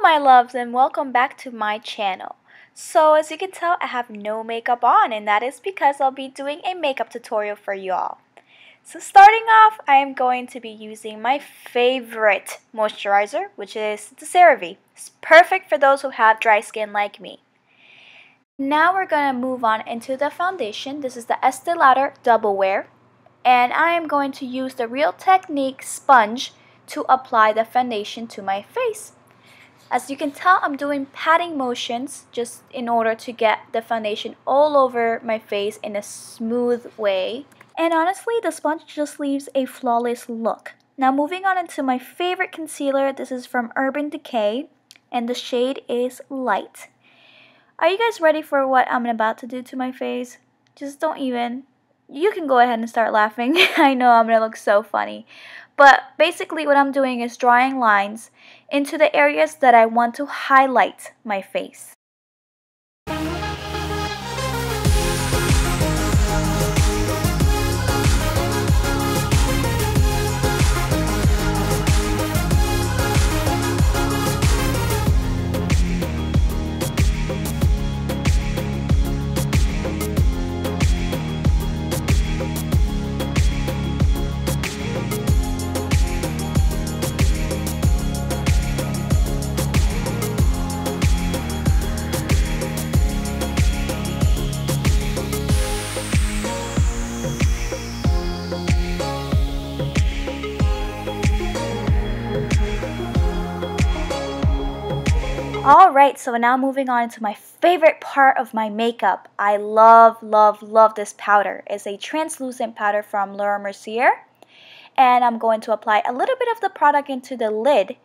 my loves and welcome back to my channel. So as you can tell I have no makeup on and that is because I'll be doing a makeup tutorial for you all. So starting off I am going to be using my favorite moisturizer which is the CeraVe. It's perfect for those who have dry skin like me. Now we're going to move on into the foundation. This is the Estee Lauder Double Wear and I am going to use the Real Technique sponge to apply the foundation to my face. As you can tell, I'm doing patting motions just in order to get the foundation all over my face in a smooth way. And honestly, the sponge just leaves a flawless look. Now moving on into my favorite concealer, this is from Urban Decay, and the shade is Light. Are you guys ready for what I'm about to do to my face? Just don't even. You can go ahead and start laughing. I know I'm gonna look so funny. But basically what I'm doing is drawing lines into the areas that I want to highlight my face. Alright, so now moving on to my favorite part of my makeup. I love, love, love this powder. It's a translucent powder from Laura Mercier. And I'm going to apply a little bit of the product into the lid.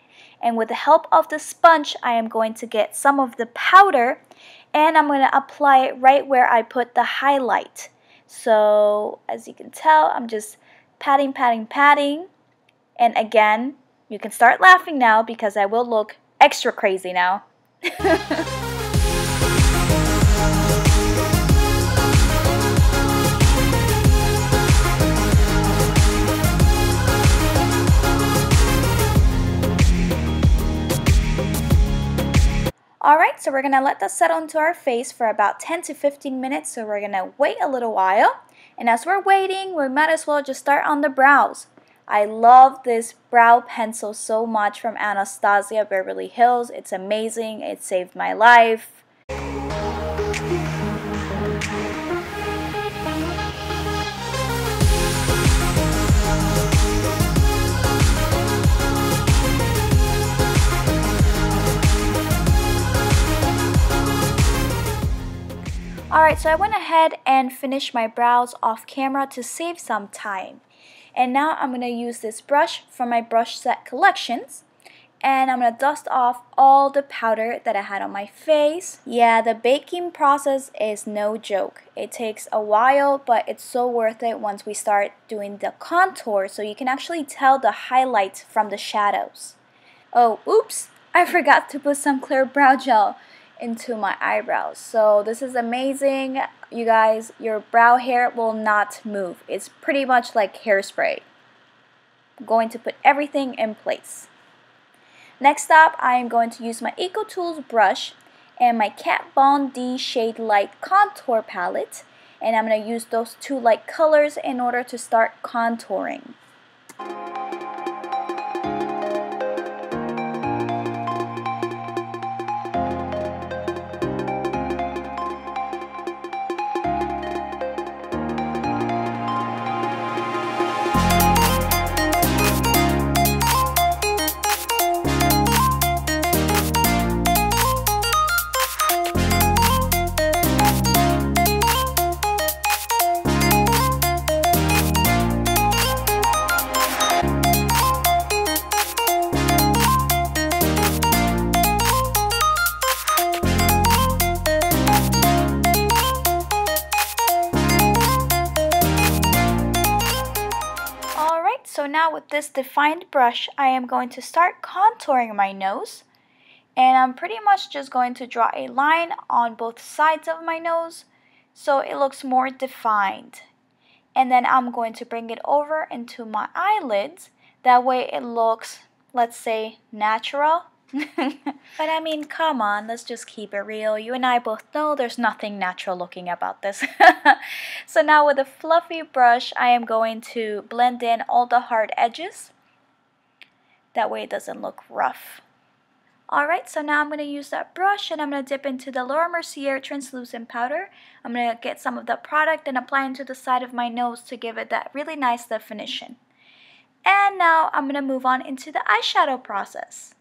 And with the help of the sponge, I am going to get some of the powder and I'm going to apply it right where I put the highlight. So as you can tell, I'm just patting, patting, patting. And again, you can start laughing now because I will look extra crazy now. Alright, so we're going to let that settle into our face for about 10 to 15 minutes. So we're going to wait a little while. And as we're waiting, we might as well just start on the brows. I love this brow pencil so much from Anastasia Beverly Hills. It's amazing. It saved my life. Alright, so I went ahead and finished my brows off camera to save some time. And now I'm going to use this brush from my brush set collections. And I'm to dust off all the powder that I had on my face. Yeah, the baking process is no joke. It takes a while, but it's so worth it once we start doing the contour so you can actually tell the highlights from the shadows. Oh, oops! I forgot to put some clear brow gel into my eyebrows. So this is amazing. You guys, your brow hair will not move. It's pretty much like hairspray. I'm going to put everything in place. Next up, I am going to use my EcoTools brush and my Kat Von D Shade Light Contour Palette. And I'm going to use those two light colors in order to start contouring. So now with this defined brush, I am going to start contouring my nose. And I'm pretty much just going to draw a line on both sides of my nose so it looks more defined. And then I'm going to bring it over into my eyelids. That way it looks, let's say, natural, but I mean, come on, let's just keep it real. You and I both know there's nothing natural looking about this. so now with a fluffy brush, I am going to blend in all the hard edges. That way it doesn't look rough. Alright, so now I'm going to use that brush and I'm going to dip into the Laura Mercier translucent powder. I'm going to get some of the product and apply it to the side of my nose to give it that really nice definition. And now I'm going to move on into the eyeshadow process.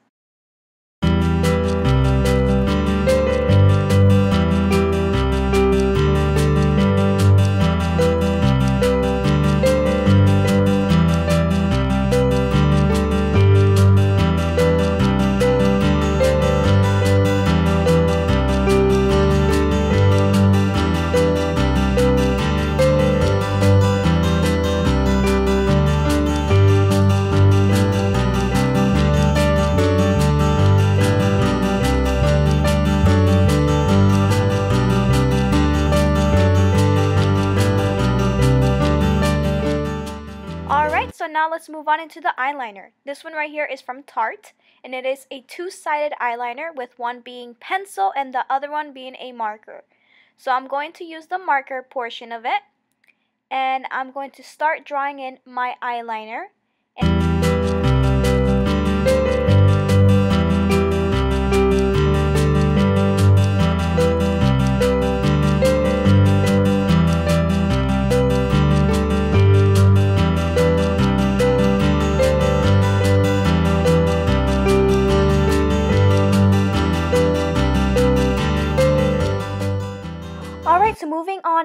Now let's move on into the eyeliner. This one right here is from Tarte and it is a two-sided eyeliner with one being pencil and the other one being a marker. So I'm going to use the marker portion of it and I'm going to start drawing in my eyeliner.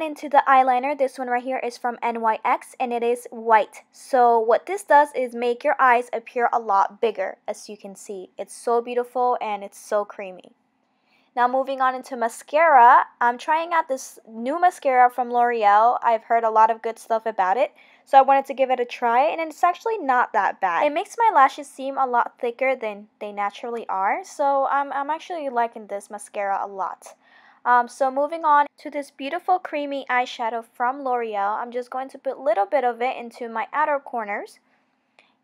Into the eyeliner. This one right here is from NYX and it is white. So what this does is make your eyes appear a lot bigger as you can see. It's so beautiful and it's so creamy. Now moving on into mascara, I'm trying out this new mascara from L'Oreal. I've heard a lot of good stuff about it. So I wanted to give it a try and it's actually not that bad. It makes my lashes seem a lot thicker than they naturally are. So I'm, I'm actually liking this mascara a lot. Um, so moving on to this beautiful creamy eyeshadow from L'Oreal, I'm just going to put a little bit of it into my outer corners.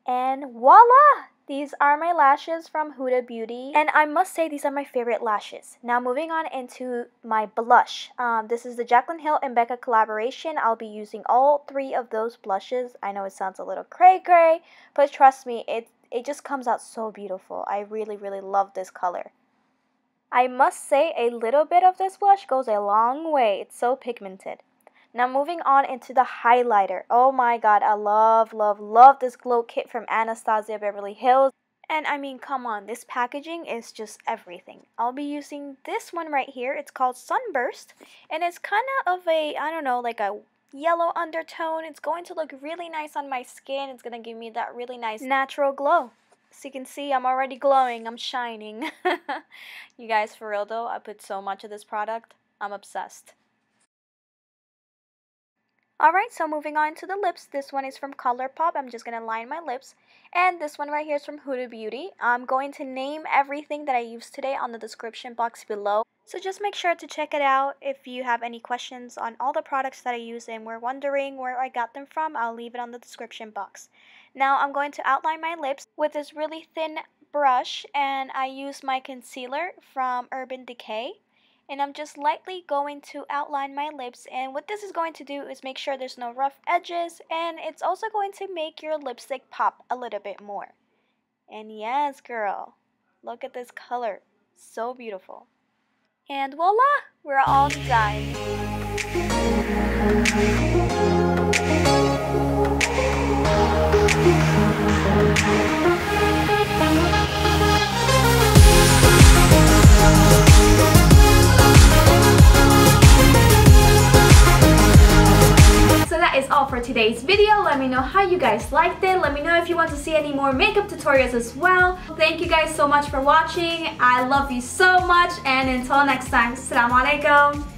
And voila! These are my lashes from Huda Beauty. And I must say these are my favorite lashes. Now moving on into my blush. Um, this is the Jaclyn Hill and Becca collaboration. I'll be using all three of those blushes. I know it sounds a little cray cray, but trust me, it, it just comes out so beautiful. I really, really love this color. I must say a little bit of this blush goes a long way. It's so pigmented. Now moving on into the highlighter. Oh my god, I love, love, love this glow kit from Anastasia Beverly Hills. And I mean, come on, this packaging is just everything. I'll be using this one right here. It's called Sunburst. And it's kind of a, I don't know, like a yellow undertone. It's going to look really nice on my skin. It's going to give me that really nice natural glow. So you can see I'm already glowing, I'm shining. you guys, for real though, I put so much of this product. I'm obsessed. Alright, so moving on to the lips. This one is from ColourPop. I'm just going to line my lips. And this one right here is from Huda Beauty. I'm going to name everything that I used today on the description box below. So just make sure to check it out. If you have any questions on all the products that I use and were wondering where I got them from, I'll leave it on the description box. Now I'm going to outline my lips with this really thin brush and I use my concealer from Urban Decay and I'm just lightly going to outline my lips and what this is going to do is make sure there's no rough edges and it's also going to make your lipstick pop a little bit more. And yes girl, look at this color, so beautiful. And voila, we're all done. Is all for today's video. Let me know how you guys liked it. Let me know if you want to see any more makeup tutorials as well. Thank you guys so much for watching. I love you so much and until next time, Assalamu alaikum.